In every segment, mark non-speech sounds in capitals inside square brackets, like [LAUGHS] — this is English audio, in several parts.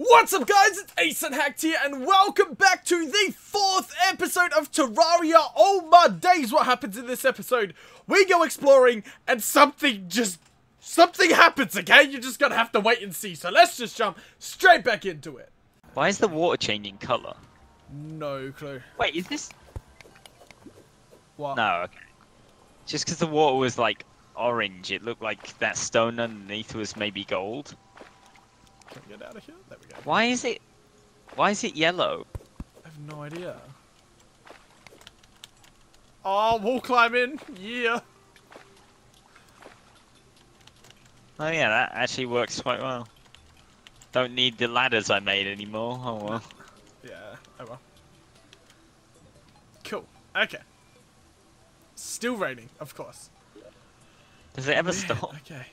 What's up guys, it's Ace Unhacked here and welcome back to the fourth episode of Terraria. Oh my days, what happens in this episode? We go exploring and something just, something happens, okay? You're just gonna have to wait and see. So let's just jump straight back into it. Why is the water changing colour? No clue. Wait, is this? What? No, okay. Just because the water was like orange, it looked like that stone underneath was maybe gold. Can we get out of here? There we go. Why is it? Why is it yellow? I have no idea. Oh, wall climbing, yeah. Oh yeah, that actually works quite well. Don't need the ladders I made anymore. Oh well. Yeah, oh well. Cool, okay. Still raining, of course. Does it ever stop? Okay.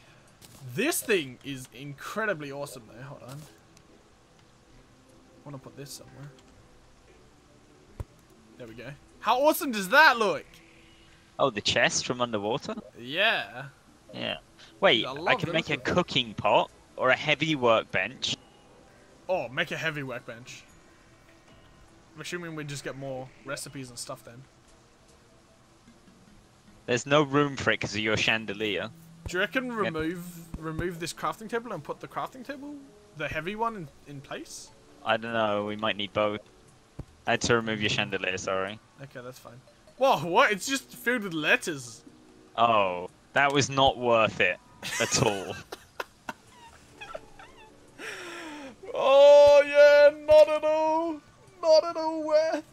This thing is incredibly awesome though. Hold on. I want to put this somewhere. There we go. How awesome does that look? Oh, the chest from underwater? Yeah. Yeah. Wait, I can make a cooking pot or a heavy workbench. Oh, make a heavy workbench. I'm assuming we just get more recipes and stuff then. There's no room for it because of your chandelier. Do you reckon remove remove this crafting table and put the crafting table, the heavy one, in, in place? I don't know. We might need both. I had to remove your chandelier. Sorry. Okay, that's fine. Whoa, what? It's just filled with letters. Oh, that was not worth it at all. [LAUGHS] Oh yeah, not at all. Not at all worth.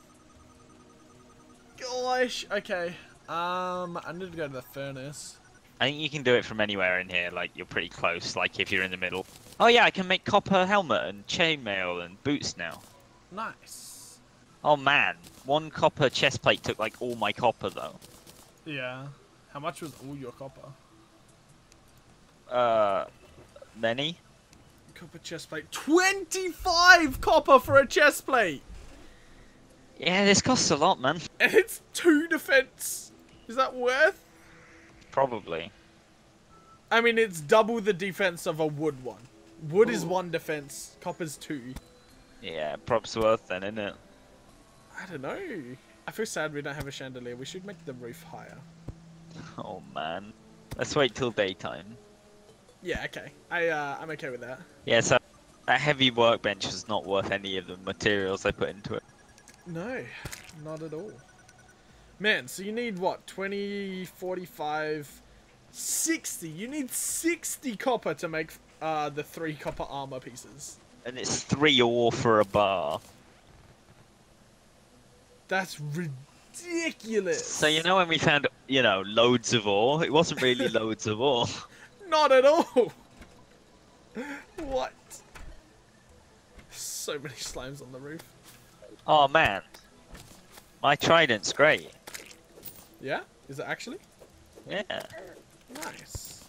Gosh. Okay. Um, I need to go to the furnace. I think you can do it from anywhere in here. Like you're pretty close. Like if you're in the middle. Oh yeah, I can make copper helmet and chainmail and boots now. Nice. Oh man, one copper chest plate took like all my copper though. Yeah. How much was all your copper? Uh, many. Copper chest plate. Twenty-five copper for a chest plate, Yeah, this costs a lot, man. and it's two defense. Is that worth? Probably. I mean, it's double the defense of a wood one. Wood is one defense. Copper's two. Yeah, props worth then, isn't it? I don't know. I feel sad we don't have a chandelier. We should make the roof higher. [LAUGHS] Oh man. Let's wait till daytime. Yeah, okay. I uh, I'm okay with that. Yeah, so that heavy workbench is not worth any of the materials I put into it. No, not at all. Man, so you need what? 20, 45, 60. You need 60 copper to make uh, the three copper armor pieces. And it's three ore for a bar. That's ridiculous. So you know when we found, you know, loads of ore? It wasn't really [LAUGHS] loads of ore. Not at all. what? So many slimes on the roof. Oh man. My trident's great. Yeah? Is it actually? Yeah. Nice.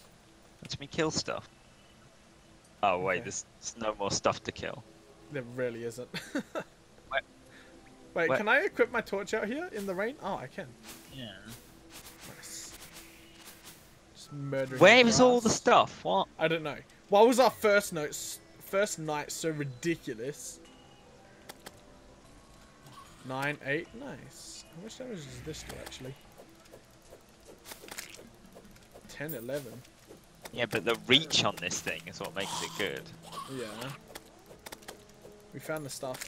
Lets me kill stuff. Oh wait, Okay. there's, there's no more stuff to kill. There really isn't. Where- [LAUGHS] Wait, where- can I equip my torch out here in the rain? Oh, I can. Yeah. Nice. Just murdering Where the all the stuff? What? I don't know. Why was our first note, first night so ridiculous? Nine, eight, nice. How much damage does this do actually? 10, 11. Yeah, but the reach on this thing is what makes it good. Yeah. We found the stuff.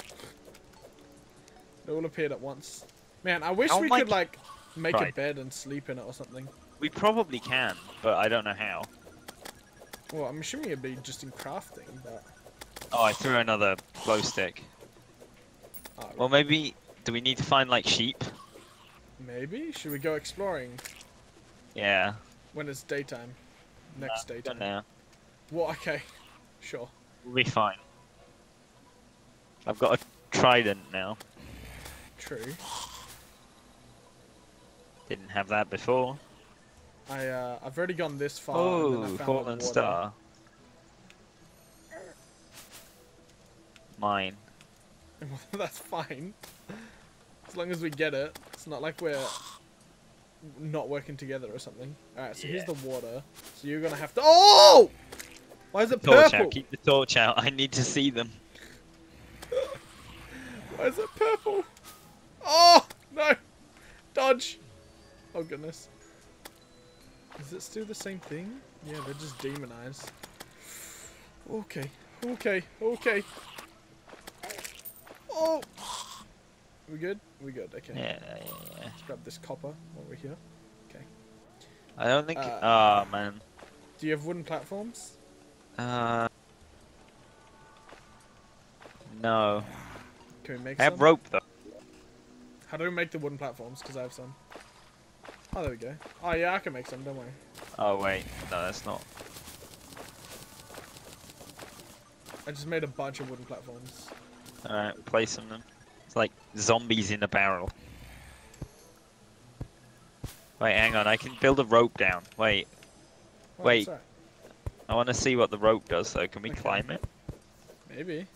It all appeared at once. Man, I wish we could like make a bed and sleep in it or something. We probably can, but I don't know how. Well, I'm assuming it'd be just in crafting, but Oh, I threw another glow stick. oh, Well, maybe. Do we need to find like sheep? maybe should we go exploring Yeah. When it's daytime? Next Nah, daytime. Know. Well, okay, [LAUGHS] sure. We'll be fine. I've got a trident now. True. Didn't have that before. I uh, I've already gone this far. and then I Oh, found the fallen water. star. Mine. [LAUGHS] That's fine. As long as we get it. It's not like we're not working together or something. Alright, so here's the water. So you're gonna have to. Oh! Why is it Torch purple? out. Keep the torch out. I need to see them. Why is it purple? Oh, no. Dodge. Oh, goodness. Is it still the same thing? Yeah, they're just demonized. Okay, okay, okay. Oh! We good? We good, okay. Yeah, yeah, yeah. Let's grab this copper while we're here. Okay. I don't think. Uh, oh man. Do you have wooden platforms? Uh. No. Can we make I have rope though. How do we make the wooden platforms? Because I have some. Oh, there we go. Oh, yeah, I can make some, don't worry. Oh wait, no, that's not. I just made a bunch of wooden platforms. Alright, place them then. It's like zombies in a barrel. Wait, hang on, I can build a rope down. Wait, Oh, Wait. I want to see what the rope does though. Can we Okay. climb it? Maybe.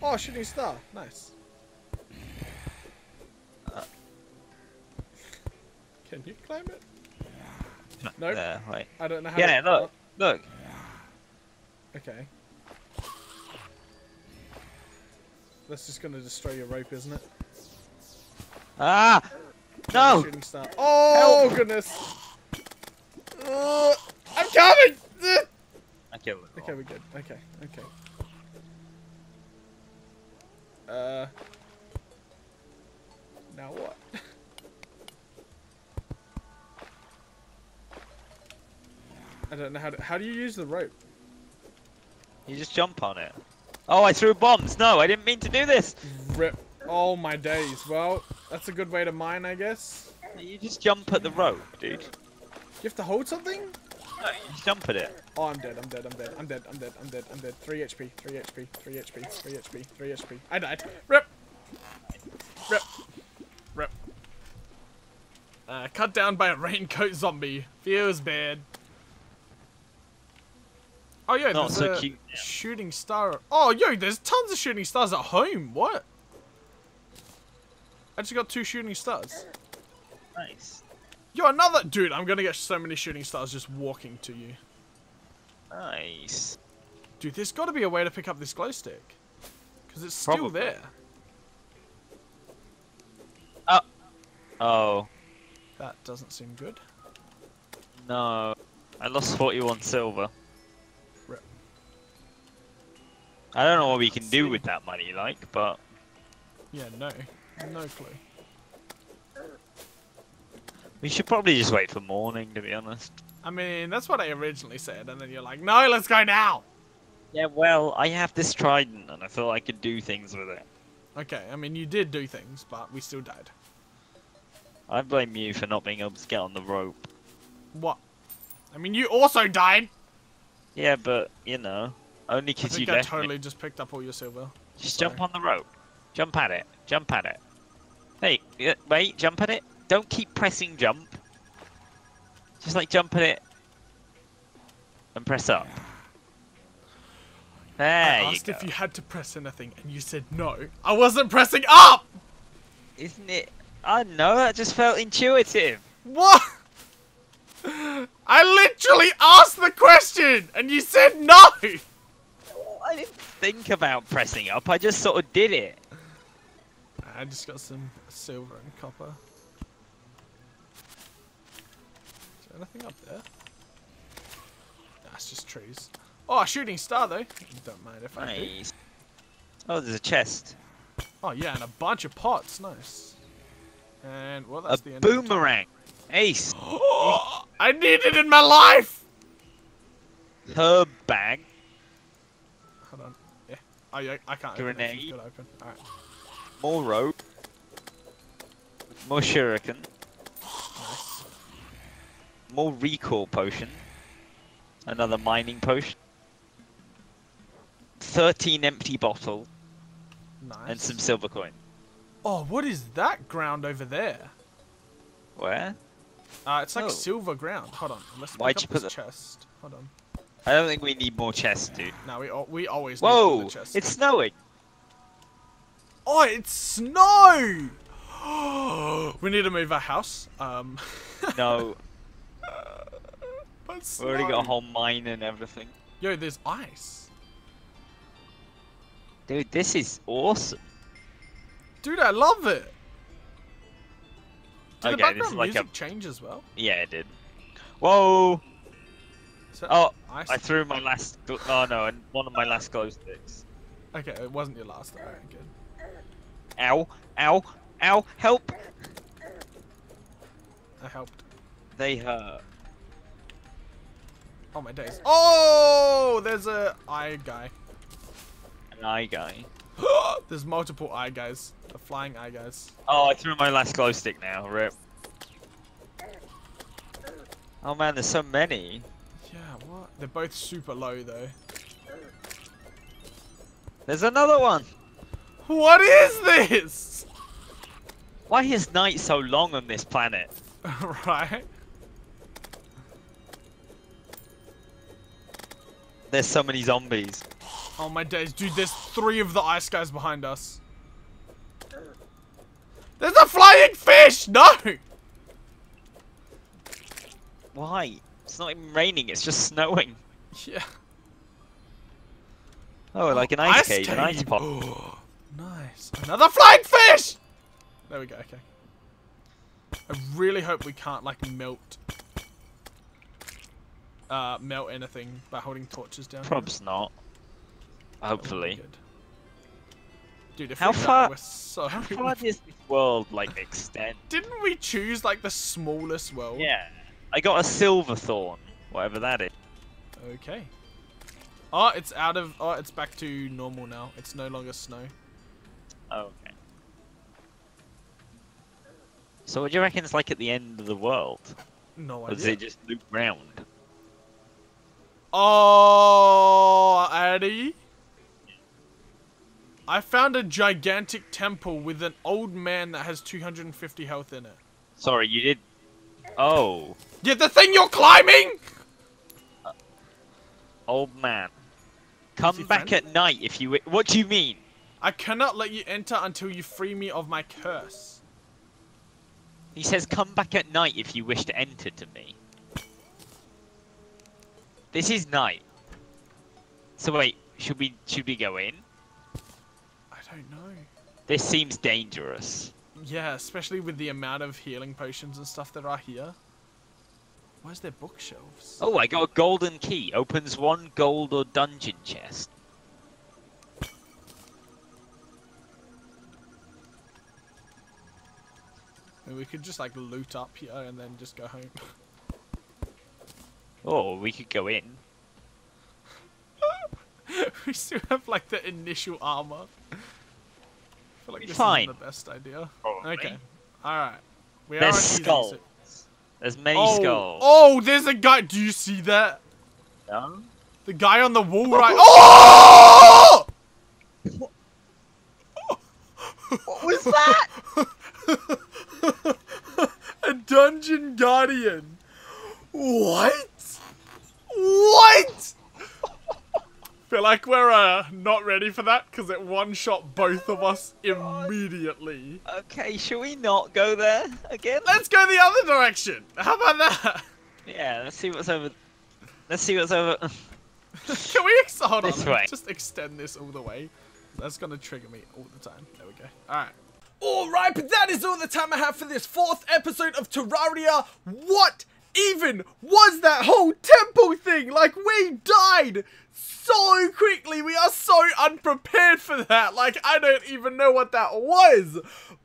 Oh, shooting star. Nice. Uh. Can you climb it? Nope. There, wait. I don't know how Yeah, to... look, look. Okay. That's just gonna destroy your rope, isn't it? Ah! No! Shooting star. Oh, goodness. Uh, I'm coming! Uh. [LAUGHS] I killed it. Okay, we're good. Okay, okay. Uh. Now what? [LAUGHS] I don't know how to. How do you use the rope? You just jump on it. Oh, I threw bombs. No, I didn't mean to do this. Rip. Oh my days. Well, that's a good way to mine, I guess. You just jump at the rope, dude. You have to hold something? No, you jump at it. Oh, I'm dead. I'm dead. I'm dead. I'm dead. I'm dead. I'm dead. I'm dead. 3 HP. 3 HP. 3 HP. 3 HP. 3 HP. I died. Rip. Rip. Rip. Uh, cut down by a raincoat zombie. Feels bad. Oh, yeah, Not there's so a cute now. shooting star. Oh, yo, there's tons of shooting stars at home. What? I just got two shooting stars. Nice. Yo, another. Dude, I'm gonna get so many shooting stars just walking to you. Nice. Dude, there's got to be a way to pick up this glow stick. Because it's still Probably. there. Uh, oh, That doesn't seem good. no. I lost 41 silver. I don't know what we can Let's do see. with that money, like, but Yeah, no. No clue. we should probably just wait for morning, to be honest. I mean, that's what I originally said, and then you're like, no, let's go now! Yeah, well, I have this trident, and I thought I could do things with it. Okay, I mean, you did do things, but we still died. I blame you for not being able to get on the rope. What? I mean, you also died! Yeah, but, you know, only I because you I left totally me. just picked up all your silver. Just sorry. jump on the rope. Jump at it. Jump at it. Hey, uh, wait, jump at it. Don't keep pressing jump. Just like jump at it. And press up. There I you asked go. if you had to press anything, and you said no. I wasn't pressing up! Isn't it? I don't know, that just felt intuitive. What? [LAUGHS] I literally asked the question, and you said no! I didn't think about pressing up, I just sort of did it. I just got some silver and copper. Is there anything up there? That's just trees. Oh, a shooting star though. Don't mind if I do. Nice. Oh, there's a chest. Oh yeah, and a bunch of pots. Nice. And well, A that's the end. of boomerang. Ace. top. [GASPS] I need it in my life. Herb bag. Hold on. Yeah. Oh yeah, I can't. Open it. Grenade. She's got to open. Right. More rope. More shuriken. Nice. More recall potion. Another mining potion. 13 empty bottle Nice. and some silver coin. Oh, what is that ground over there? Where? Uh, it's like Oh. silver ground. Hold on. Let's Why'd pick you up put this the- chest. Hold on. I don't think we need more chests, dude. No, we we always need Whoa! the chest. It's snowing! Oh, it's snow! [GASPS] we need to move our house. Um. [LAUGHS] No, but we already got a whole mine and everything. Yo, there's ice. Dude, this is awesome. Dude, I love it. Did the Okay, this background is like music a- change as well? Yeah, it did. Whoa! That Oh, ice? I threw my last. Oh no, and one of my last glow sticks. Okay, it wasn't your last. Alright, good. Ow! Ow! Ow! Help! I helped. They hurt. Oh my days. Oh, there's a eye guy. An eye guy. [GASPS] there's multiple eye guys. The flying eye guys. Oh, I threw my last glow stick now. Rip. Oh man, there's so many. They're both super low though. There's another one. What is this? Why is night so long on this planet? [LAUGHS] right? There's so many zombies. Oh my days, dude, there's three of the ice guys behind us. There's a flying fish! No! Why? It's not even raining. It's just snowing. Yeah. Oh, like an ice, cave, an ice pop. nice. Another flying fish! There we go, okay. I really hope we can't, like, melt... Uh, melt anything by holding torches down. Probs not. That would be Hopefully. Dude, if How die, far- we're so... How [LAUGHS] far does this world like extend? Didn't we choose, like, the smallest world? Yeah. I got a silver thorn, whatever that is. Okay. Oh, it's out of... Oh, it's back to normal now. It's no longer snow. Oh, okay. So what do you reckon it's like at the end of the world? No Or does it just loop round? Oh, Addy. I found a gigantic temple with an old man that has 250 health in it. Sorry, you did. Oh, Yeah, the thing you're climbing! Uh, old man. Come back friendly? at night if you. wi- What do you mean? I cannot let you enter until you free me of my curse. He says, "Come back at night if you wish to enter to me." This is night. So wait, should we should we go in? I don't know. This seems dangerous. Yeah, especially with the amount of healing potions and stuff that are here. Where's their bookshelves? Oh, I got a golden key. Opens one gold or dungeon chest. We could just like loot up here and then just go home. [LAUGHS] Or we could go in. [LAUGHS] we still have like the initial armor. I feel like this fine. isn't the best idea. Probably. Okay. Alright. We There's on easy, so- skulls. There's many Oh, skulls. oh, there's a guy. Do you see that? No? The guy on the wall right. Oh! What was that? [LAUGHS] a dungeon guardian. What? What? Feel like we're uh, not ready for that because it one shot both of us immediately. okay, shall we not go there again? Let's go the other direction. How about that? Yeah, let's see what's over. Let's see what's over. [LAUGHS] Can we ex- hold on? This me way. Just extend this all the way. That's gonna trigger me all the time. There we go. All right. All right, but that is all the time I have for this fourth episode of Terraria. What even was that whole temple thing? Like we died so quickly. We are so unprepared for that. Like I don't even know what that was.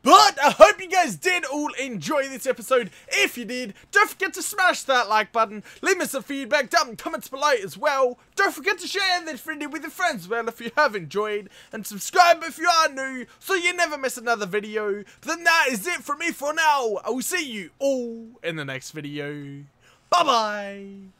But I hope you guys did all enjoy this episode. If you did, don't forget to smash that like button. Leave me some feedback down in the comments below as well. Don't forget to share this video with your friends as well if you have enjoyed. And subscribe if you are new so you never miss another video. Then that is it from me for now. I will see you all in the next video. Bye bye.